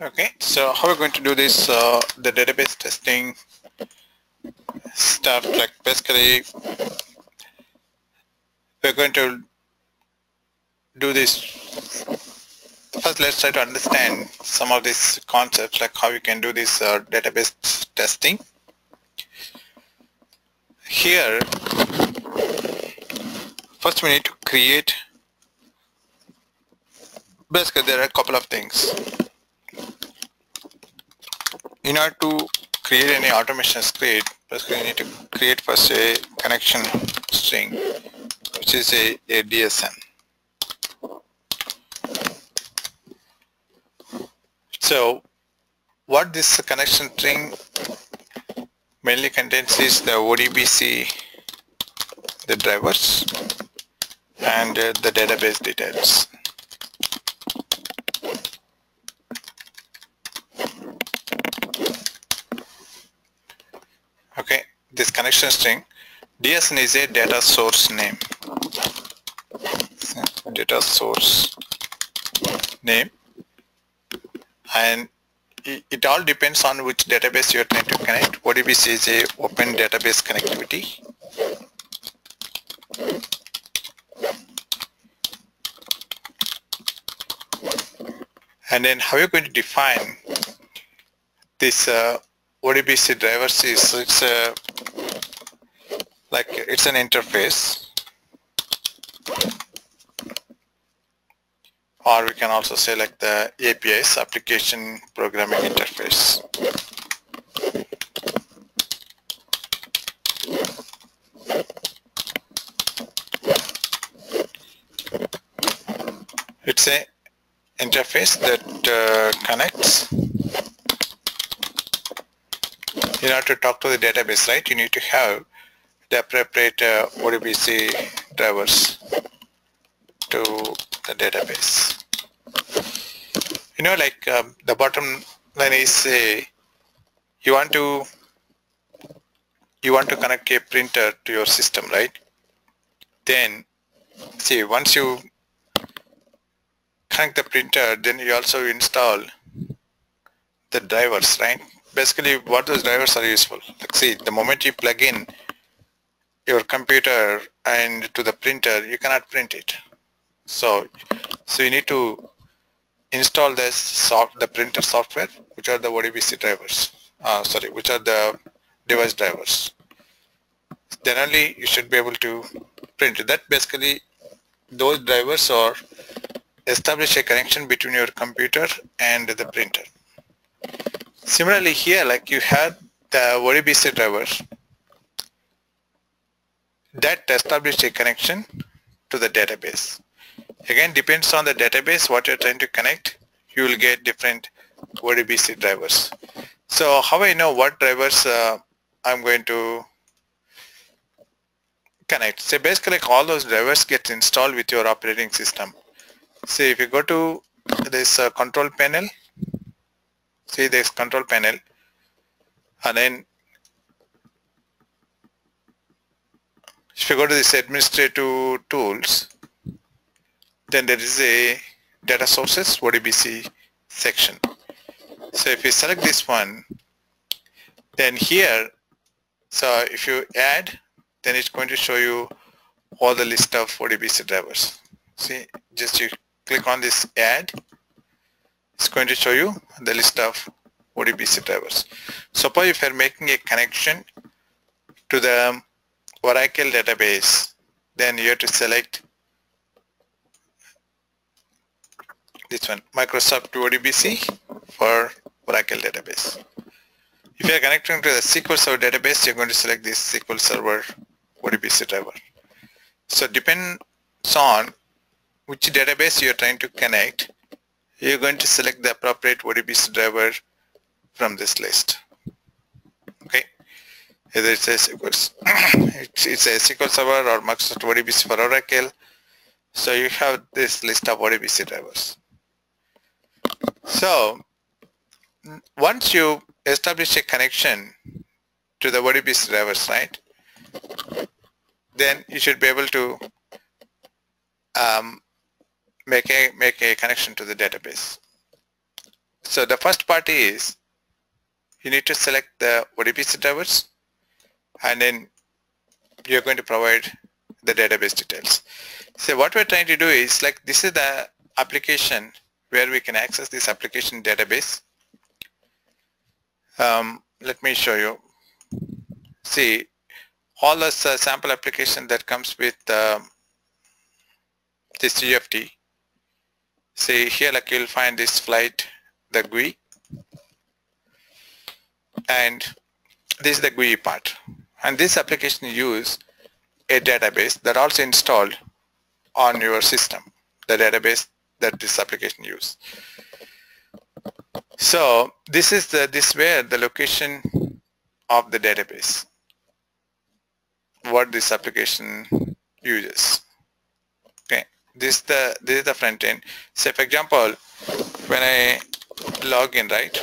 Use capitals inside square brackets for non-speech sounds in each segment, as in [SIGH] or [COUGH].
Okay, so how we're we going to do this, uh, the database testing stuff, like basically we're going to do this, first let's try to understand some of these concepts, like how you can do this uh, database testing. Here, first we need to create, basically there are a couple of things in order to create any automation script, basically you need to create first a connection string, which is a, a DSN. So what this connection string mainly contains is the ODBC, the drivers, and uh, the database details. okay this connection string dsn is a data source name. Data source name. And it, all depends on which database you are trying to connect. ODBC is a open database connectivity. And then how you're going to define this uh, ODBC drivers is it's a like it's an interface. Or we can also say like the APIs application programming interface. It's a interface that uh, connects. In order to talk to the database, right, you need to have the appropriate uh, ODBC drivers to the database. You know, like um, the bottom line is uh, you want to you want to connect a printer to your system, right? Then, see, once you connect the printer, then you also install the drivers, right? basically what those drivers are useful. Like see, the moment you plug in your computer and to the printer, you cannot print it. So, so you need to install this soft, the printer software, which are the ODBC drivers. Uh, sorry, which are the device drivers. Then only you should be able to print. That basically, those drivers are establish a connection between your computer and the printer. Similarly here, like you had the ODBC drivers that establish a connection to the database. Again, depends on the database, what you're trying to connect, you will get different ODBC drivers. So how I know what drivers uh, I'm going to connect? So basically all those drivers get installed with your operating system. So if you go to this uh, control panel, see this control panel and then if you go to this administrative tools then there is a data sources ODBC section so if you select this one then here so if you add then it's going to show you all the list of ODBC drivers see just you click on this add it's going to show you the list of ODBC drivers. Suppose if you're making a connection to the Oracle database, then you have to select this one, Microsoft ODBC for Oracle database. If you are connecting to the SQL Server database, you're going to select this SQL Server ODBC driver. So depends on which database you're trying to connect, you're going to select the appropriate ODBC driver from this list. Either it's a SQL, [CLEARS THROAT] it's, it's a SQL Server or Microsoft ODBC for Oracle. So you have this list of ODBC drivers. So once you establish a connection to the ODBC drivers, right, then you should be able to um, make a make a connection to the database. So the first part is you need to select the ODBC drivers and then you're going to provide the database details. So what we're trying to do is like this is the application where we can access this application database. Um, let me show you. See all this uh, sample application that comes with uh, this UFT. See here like you'll find this flight, the GUI and this is the GUI part and this application use a database that also installed on your system, the database that this application use. So this is the this where the location of the database what this application uses okay this the this is the front end say for example when I log in right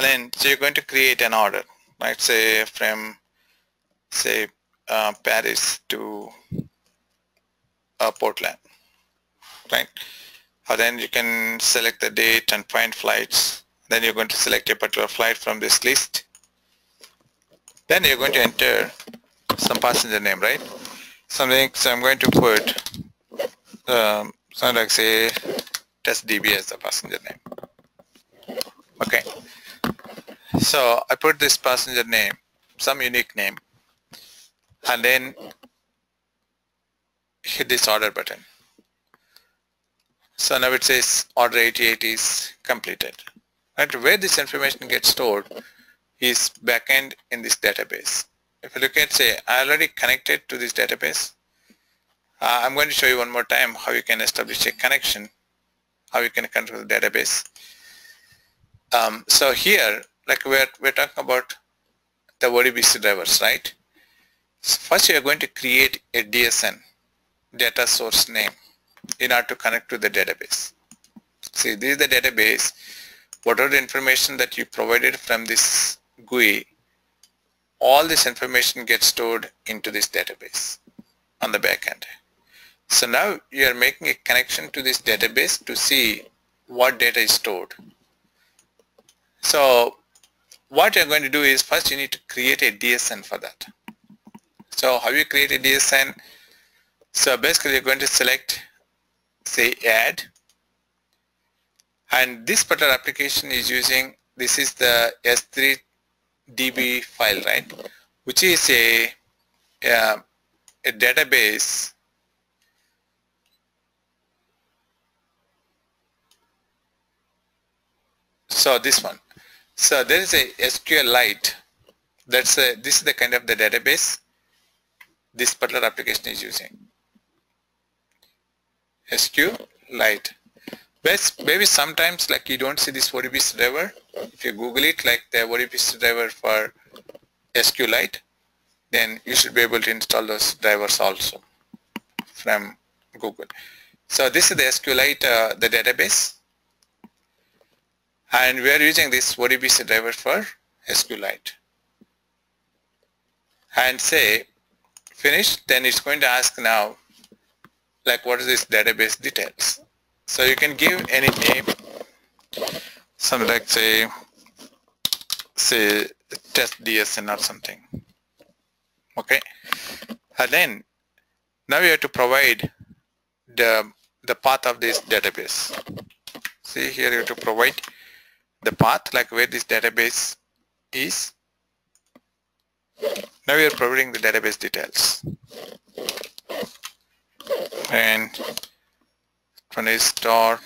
and then so you're going to create an order right say from say uh, Paris to uh, Portland right? And then you can select the date and find flights. Then you're going to select a particular flight from this list. Then you're going to enter some passenger name right? Something so I'm going to put um, something like say test DB as the passenger name. Okay so I put this passenger name some unique name and then hit this order button so now it says order 88 is completed and where this information gets stored is backend in this database. If you look at say I already connected to this database, uh, I'm going to show you one more time how you can establish a connection, how you can control the database. Um, so here, like we're, we're talking about the ODBC drivers, right? So first you are going to create a DSN, data source name, in order to connect to the database. See, this is the database whatever the information that you provided from this GUI, all this information gets stored into this database on the backend. So now you are making a connection to this database to see what data is stored. So what you're going to do is first you need to create a DSN for that. So how you create a DSN? So basically you're going to select say add and this particular application is using this is the S3 DB file right which is a, a, a database so this one so there is a SQLite that's a this is the kind of the database this particular application is using SQLite Best, maybe sometimes like you don't see this ODBC driver. If you Google it like the ODBC driver for SQLite, then you should be able to install those drivers also from Google. So this is the SQLite, uh, the database. And we are using this ODBC driver for SQLite. And say finish, then it's going to ask now like what is this database details. So you can give any name, something like say, say test DSN or something. Okay, and then now you have to provide the the path of this database. See here you have to provide the path like where this database is. Now we are providing the database details. And one is star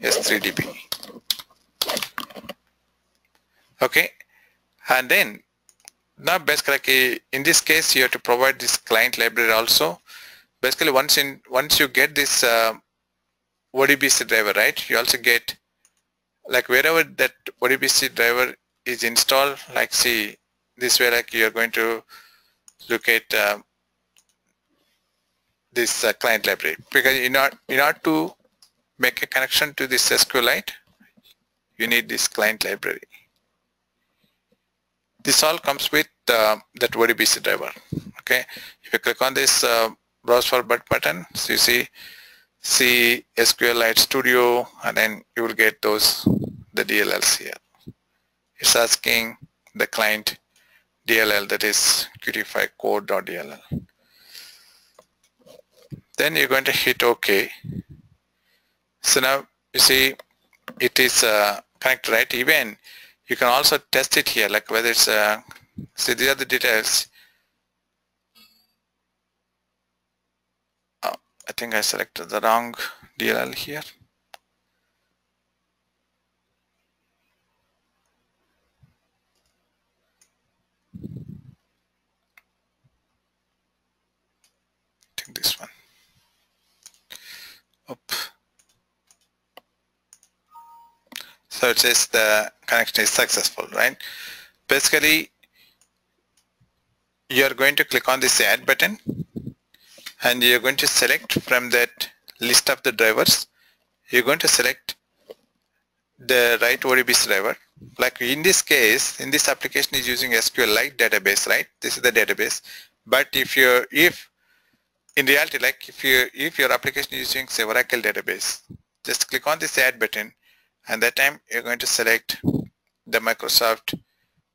S3DB. Okay, and then now basically in this case you have to provide this client library also. Basically once in once you get this uh, ODBC driver, right? You also get like wherever that ODBC driver is installed, like see this way like you're going to look at uh, this uh, client library. Because in order, in order to make a connection to this SQLite you need this client library. This all comes with uh, that ODBC driver. Okay? If you click on this uh, browse for but button so you see see SQLite studio and then you will get those the DLLs here. It's asking the client DLL that is qt5 core.dll then you're going to hit OK. So now you see it is uh, connected right? Even you can also test it here like whether it's uh, see these are the details I think I selected the wrong DLL here. Think this one. Up. So it says the connection is successful right? Basically you are going to click on this add button and you're going to select from that list of the drivers you're going to select the right ODBC driver. Like in this case in this application is using SQLite database right? This is the database. But if you're if in reality like if you if your application is using say Oracle database just click on this add button and that time you're going to select the Microsoft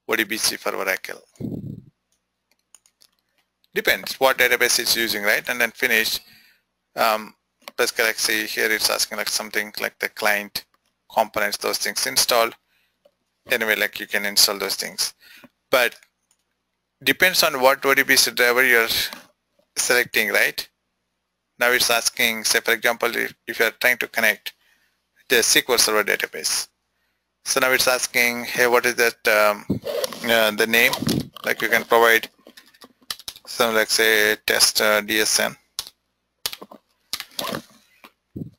ODBC for Oracle depends what database it's using right? And then finish um, like see here it's asking like something like the client components those things installed. Anyway like you can install those things. But depends on what ODBC driver you're selecting right? Now it's asking say for example if, if you're trying to connect the SQL Server database. So now it's asking hey what is that um, uh, the name? Like you can provide some like say test uh, DSN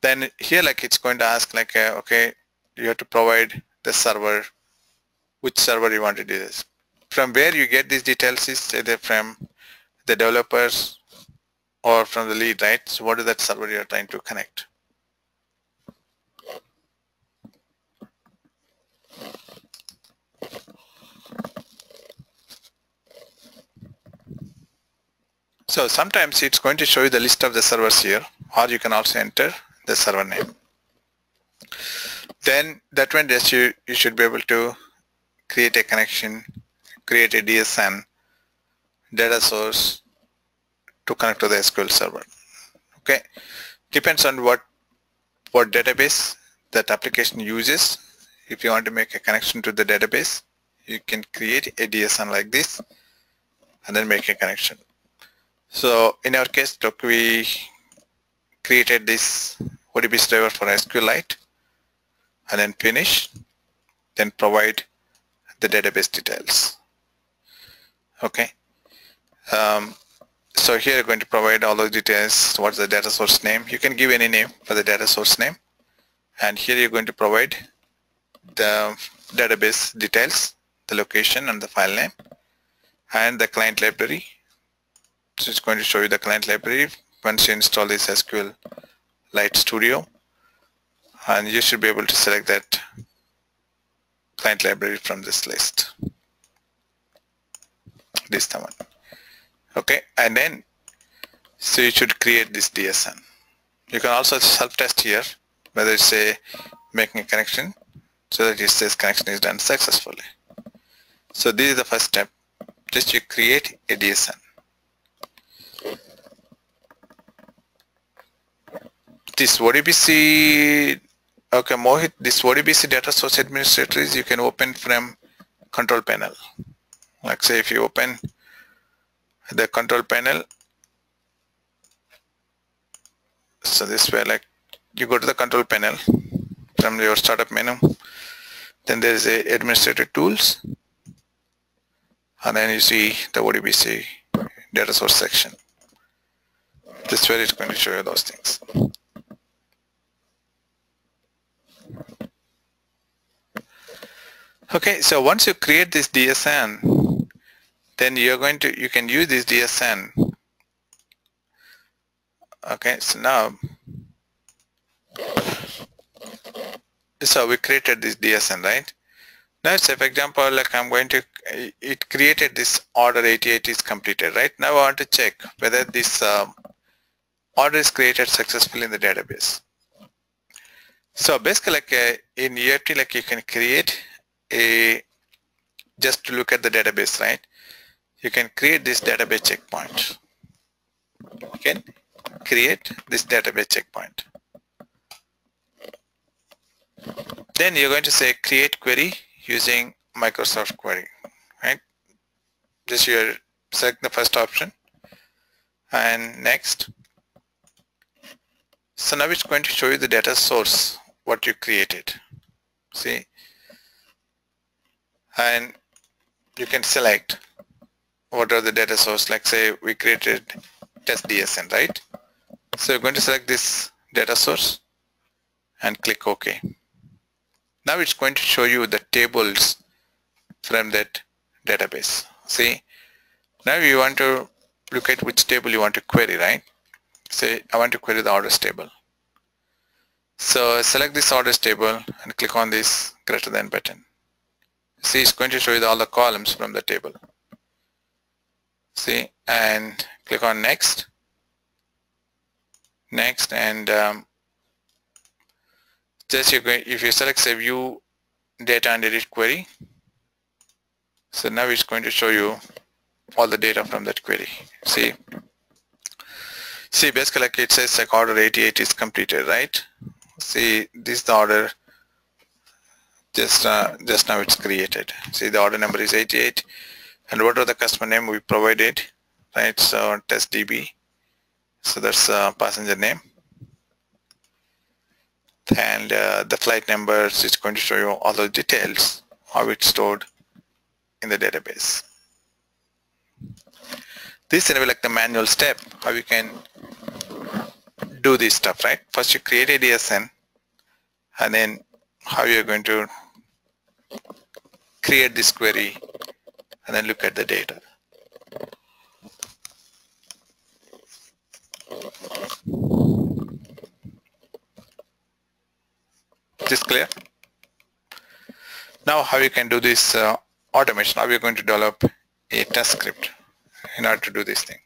then here like it's going to ask like uh, okay you have to provide the server which server you want to do this. From where you get these details is either from the developers or from the lead right? So what is that server you're trying to connect So sometimes it's going to show you the list of the servers here or you can also enter the server name. Then that one just you, you should be able to create a connection, create a DSN data source to connect to the SQL server. Okay, depends on what what database that application uses. If you want to make a connection to the database, you can create a DSN like this and then make a connection. So in our case, look, we created this ODBC driver for SQLite and then finish, then provide the database details. Okay. Um, so here you're going to provide all the details. What's the data source name? You can give any name for the data source name. And here you're going to provide the database details, the location and the file name and the client library so it's going to show you the client library. Once you install this SQLite Studio and you should be able to select that client library from this list. This one. Okay and then so you should create this DSN you can also self-test here whether it's a making a connection so that it says connection is done successfully. So this is the first step. Just you create a DSN this ODBC, okay Mohit, this ODBC data source administrators you can open from control panel. Like say if you open the control panel, so this way like you go to the control panel from your startup menu. Then there is a administrator tools. And then you see the ODBC data source section. This is where it's going to show you those things. Okay, so once you create this DSN, then you're going to, you can use this DSN. Okay, so now, so we created this DSN, right? Now say for example, like I'm going to, it created this order 88 is completed, right? Now I want to check whether this um, order is created successfully in the database. So basically like uh, in UFT, like you can create a just to look at the database, right? You can create this database checkpoint. You can create this database checkpoint. Then you're going to say create query using Microsoft query, right? Just you select the first option and next. So now it's going to show you the data source, what you created. See, and you can select what are the data source. Like say we created test DSN right? So you're going to select this data source and click OK. Now it's going to show you the tables from that database. See? Now you want to look at which table you want to query right? Say I want to query the orders table. So select this orders table and click on this greater than button see it's going to show you all the columns from the table. See and click on next. Next and um, just you going if you select say view data and edit query. So now it's going to show you all the data from that query. See? See basically like it says like order 88 is completed right? See this is the order just uh, just now it's created. See the order number is 88 and what are the customer name we provided? Right so test db so that's uh, passenger name. And uh, the flight numbers is going to show you all the details how it's stored in the database. This is like the manual step how you can do this stuff right? First you create a DSN and then how you're going to create this query and then look at the data. This clear? Now how you can do this uh, automation, how we are going to develop a test script in order to do this thing.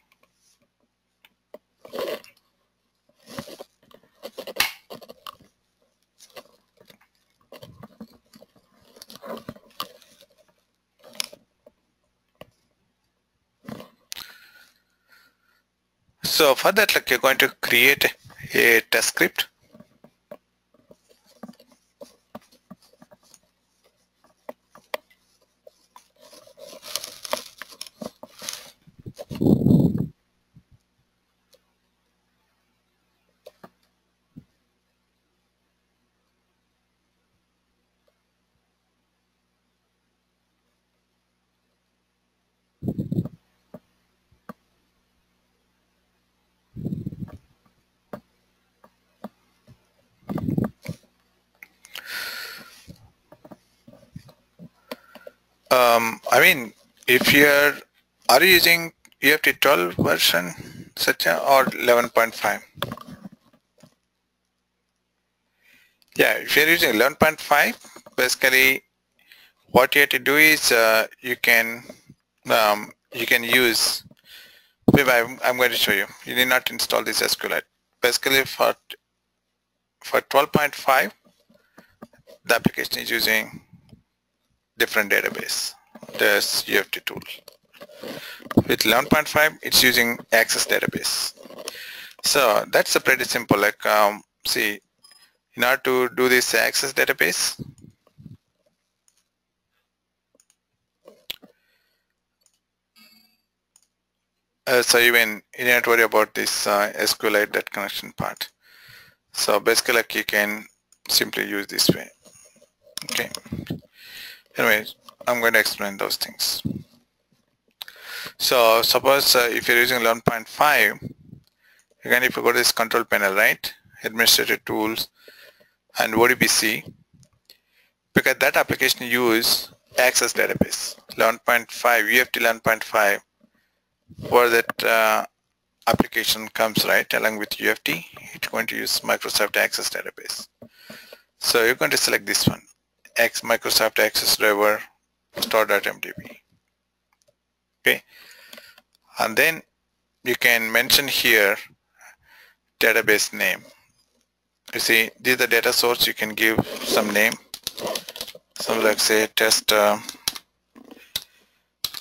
So for that, like you're going to create a test script. Um, I mean, if you're, are you using UFT 12 version such a, or 11.5? Yeah, if you're using 11.5, basically what you have to do is uh, you can um, you can use I'm going to show you you need not install this SQLite basically for for 12.5 the application is using different database. There's UFT tool. With 11.5 it's using access database. So that's a pretty simple like um, see in order to do this access database uh, so even you don't worry about this uh, SQLite that connection part. So basically like you can simply use this way. Okay anyways I'm going to explain those things. So suppose uh, if you're using 11.5 again if you go to this control panel right administrative tools and ODBC because that application use access database. 11.5 UFT 11.5 for that uh, application comes right along with UFT it's going to use Microsoft Access database. So you're going to select this one X Microsoft Access Driver store.mdb okay. And then you can mention here database name. You see this is the data source. You can give some name. So like say test uh,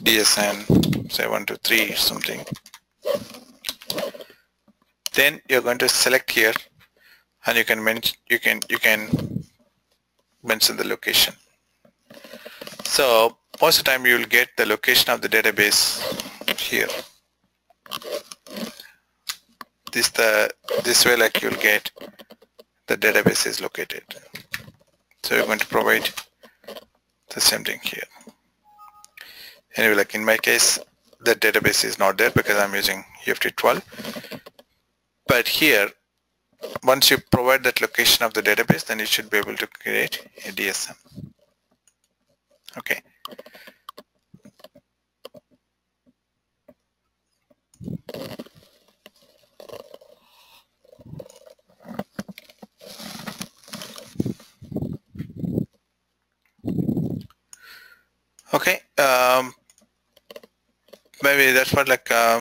DSN say 123 something. Then you're going to select here and you can mention you can you can mention the location. So most of the time you will get the location of the database here. This the this way like you'll get the database is located. So you're going to provide the same thing here. Anyway like in my case the database is not there because I'm using UFT12 but here once you provide that location of the database then you should be able to create a DSN okay. Okay um, maybe that's what like uh,